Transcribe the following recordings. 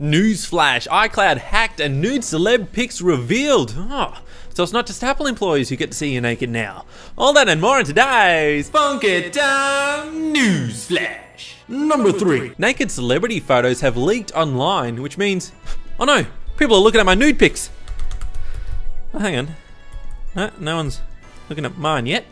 Newsflash, iCloud hacked and nude celeb pics revealed. Oh, so it's not just Apple employees who get to see you naked now. All that and more in today's Funk It Down Newsflash. Number 3. Naked celebrity photos have leaked online, which means... Oh no, people are looking at my nude pics. Oh, hang on. No, no one's looking at mine yet.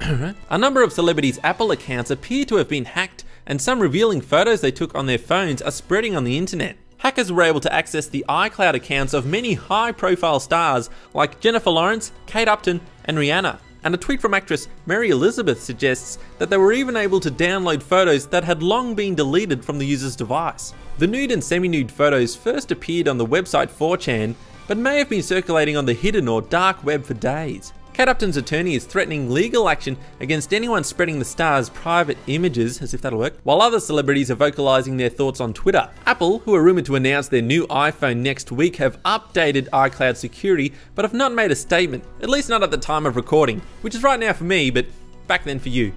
A number of celebrities' Apple accounts appear to have been hacked and some revealing photos they took on their phones are spreading on the internet. Hackers were able to access the iCloud accounts of many high profile stars like Jennifer Lawrence, Kate Upton, and Rihanna. And a tweet from actress Mary Elizabeth suggests that they were even able to download photos that had long been deleted from the user's device. The nude and semi nude photos first appeared on the website 4chan, but may have been circulating on the hidden or dark web for days. Kate Upton's attorney is threatening legal action against anyone spreading the star's private images, as if that'll work, while other celebrities are vocalizing their thoughts on Twitter. Apple, who are rumored to announce their new iPhone next week, have updated iCloud security, but have not made a statement, at least not at the time of recording, which is right now for me, but back then for you.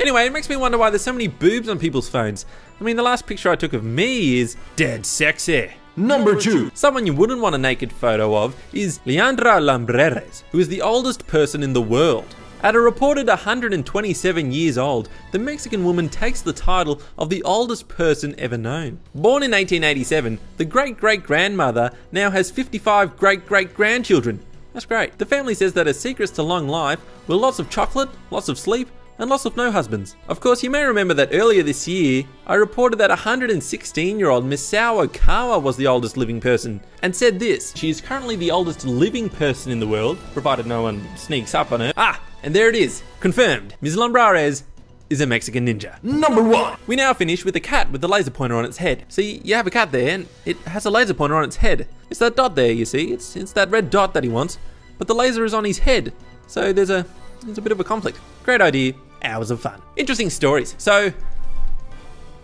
Anyway, it makes me wonder why there's so many boobs on people's phones. I mean, the last picture I took of me is dead sexy. Number 2. Someone you wouldn't want a naked photo of is Leandra Lumbreras, who is the oldest person in the world. At a reported 127 years old, the Mexican woman takes the title of the oldest person ever known. Born in 1887, the great great grandmother now has 55 great great grandchildren. That's great. The family says that her secrets to long life were lots of chocolate, lots of sleep, and loss of no husbands. Of course, you may remember that earlier this year, I reported that 116 year old Misao Okawa was the oldest living person, and said this She is currently the oldest living person in the world, provided no one sneaks up on her. Ah, and there it is, confirmed. Ms. Lumbreras is a Mexican ninja. Number 1. We now finish with a cat with the laser pointer on its head. See, you have a cat there, and it has a laser pointer on its head. It's that dot there, you see. It's, it's that red dot that he wants, but the laser is on his head. So there's a, there's a bit of a conflict. Great idea, hours of fun. Interesting stories. So,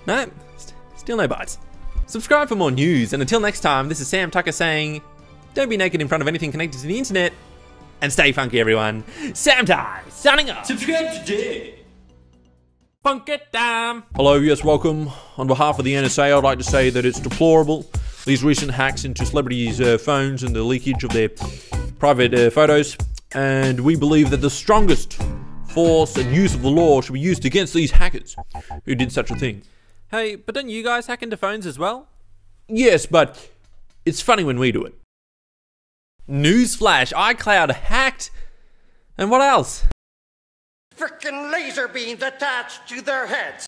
no, st still no bites. Subscribe for more news, and until next time, this is Sam Tucker saying, don't be naked in front of anything connected to the internet, and stay funky, everyone. Sam Time, signing off. Subscribe today. Funk it down. Hello, yes, welcome. On behalf of the NSA, I'd like to say that it's deplorable. These recent hacks into celebrities' uh, phones and the leakage of their private uh, photos. And we believe that the strongest force and use of the law should be used against these hackers who did such a thing. Hey, but don't you guys hack into phones as well? Yes, but it's funny when we do it. Newsflash, iCloud hacked. And what else? Frickin' laser beams attached to their heads.